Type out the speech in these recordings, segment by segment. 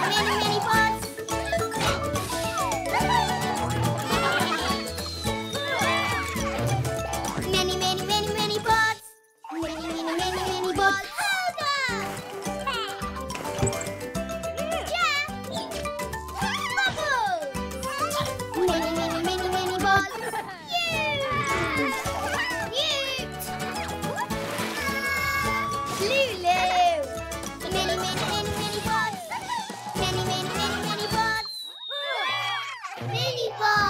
many, many, many. mini ball.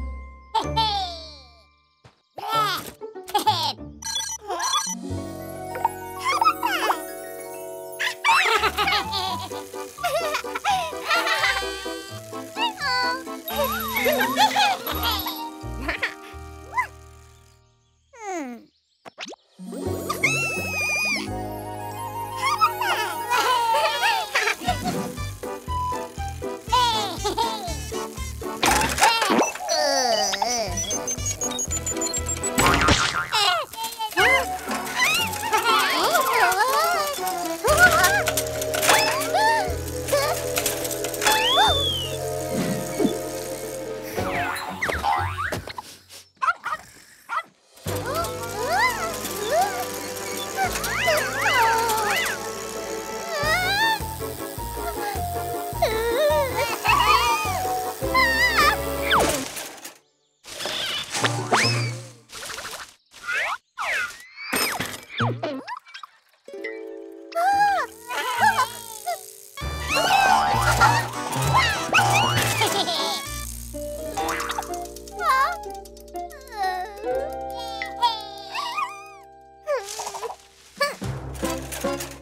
Huh?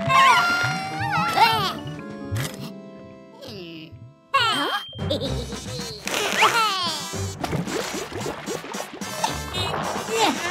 Yeah.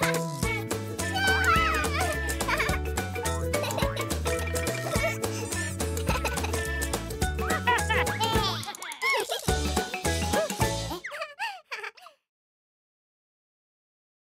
Bye.